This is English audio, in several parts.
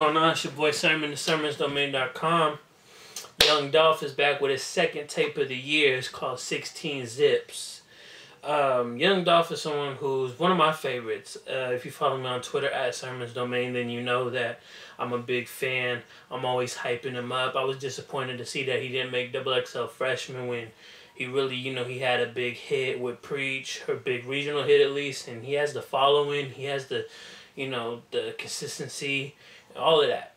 on us, your boy Sermon, sermonsdomain.com. Young Dolph is back with his second tape of the year. It's called 16 Zips. Um, Young Dolph is someone who's one of my favorites. Uh, if you follow me on Twitter at Sermons Domain, then you know that I'm a big fan. I'm always hyping him up. I was disappointed to see that he didn't make Double XL Freshman when he really, you know, he had a big hit with Preach, or big regional hit at least, and he has the following. He has the, you know, the consistency all of that.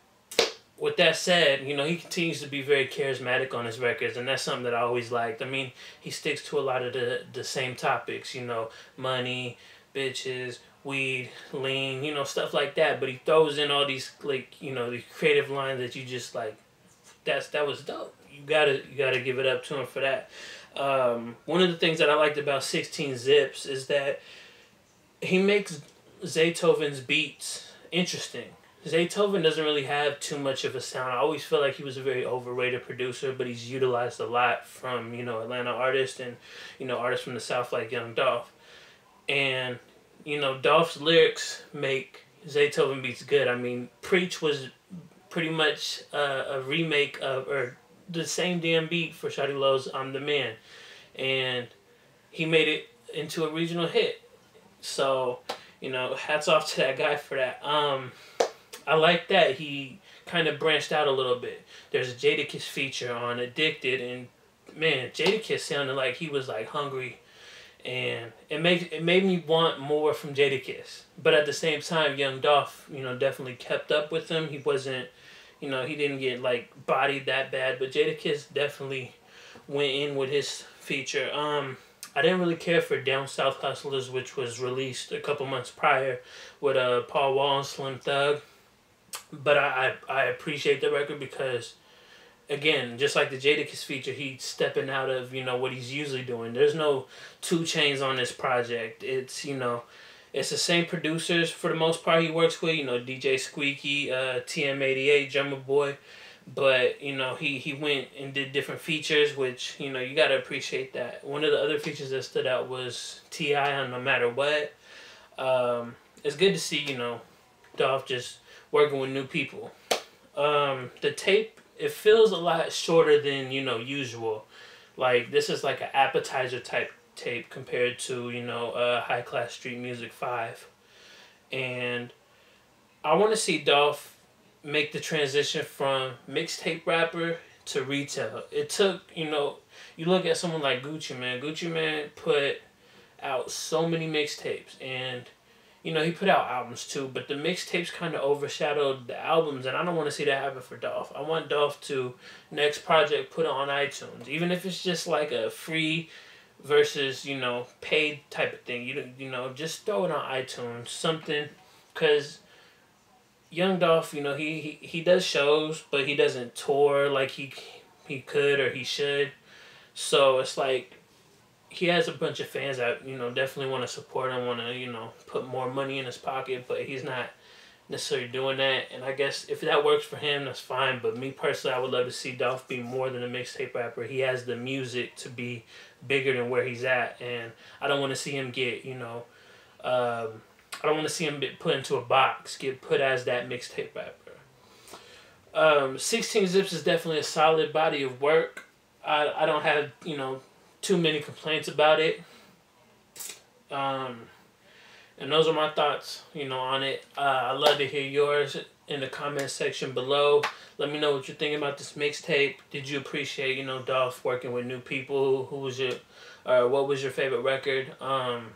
With that said, you know, he continues to be very charismatic on his records, and that's something that I always liked. I mean, he sticks to a lot of the, the same topics, you know, money, bitches, weed, lean, you know, stuff like that. But he throws in all these, like, you know, the creative lines that you just, like, that's that was dope. You gotta, you gotta give it up to him for that. Um, one of the things that I liked about 16 Zips is that he makes Zaytoven's beats interesting Zaytoven doesn't really have too much of a sound. I always feel like he was a very overrated producer, but he's utilized a lot from, you know, Atlanta artists and, you know, artists from the South like Young Dolph. And, you know, Dolph's lyrics make Zaytoven beats good. I mean, Preach was pretty much uh, a remake of, or the same damn beat for Shawty Lo's I'm the Man. And he made it into a regional hit. So, you know, hats off to that guy for that. Um, I like that he kind of branched out a little bit. There's a Jadakiss feature on Addicted, and man, Jadakiss sounded like he was like hungry, and it made it made me want more from Jadakiss. But at the same time, Young Dolph, you know, definitely kept up with him. He wasn't, you know, he didn't get like bodied that bad, but Jadakiss definitely went in with his feature. Um, I didn't really care for Down South Hustlers, which was released a couple months prior with uh, Paul Wall and Slim Thug but I, I, I appreciate the record because again, just like the Jadakiss feature, he's stepping out of, you know, what he's usually doing. There's no 2 Chainz on this project. It's, you know, it's the same producers for the most part he works with, you know, DJ Squeaky, uh, TM88, Drumma Boy. But, you know, he, he went and did different features, which, you know, you got to appreciate that. One of the other features that stood out was T.I. on No Matter What. Um, it's good to see, you know, Dolph just working with new people. Um, the tape it feels a lot shorter than you know usual. Like this is like an appetizer type tape compared to you know uh, high class street music five, and I want to see Dolph make the transition from mixtape rapper to retail. It took you know you look at someone like Gucci Mane. Gucci Mane put out so many mixtapes and you know, he put out albums too, but the mixtapes kind of overshadowed the albums, and I don't want to see that happen for Dolph. I want Dolph to next project put it on iTunes, even if it's just like a free versus you know paid type of thing. You you know just throw it on iTunes, something, cause Young Dolph, you know he, he he does shows, but he doesn't tour like he he could or he should. So it's like he has a bunch of fans that you know definitely want to support him, want to you know put more money in his pocket, but he's not necessarily doing that. And I guess if that works for him, that's fine. But me personally, I would love to see Dolph be more than a mixtape rapper. He has the music to be bigger than where he's at, and I don't want to see him get you know. Um, I don't want to see him get put into a box, get put as that mixtape rapper. Um, 16 Zips is definitely a solid body of work. I, I don't have, you know, too many complaints about it. Um, and those are my thoughts, you know, on it. Uh, I'd love to hear yours in the comment section below. Let me know what you're thinking about this mixtape. Did you appreciate, you know, Dolph working with new people? Who was your, uh, what was your favorite record? Um,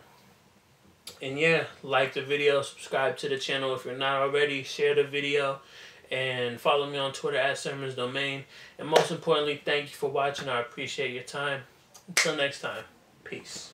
and yeah, like the video, subscribe to the channel if you're not already, share the video, and follow me on Twitter at Sermons Domain. And most importantly, thank you for watching. I appreciate your time. Until next time, peace.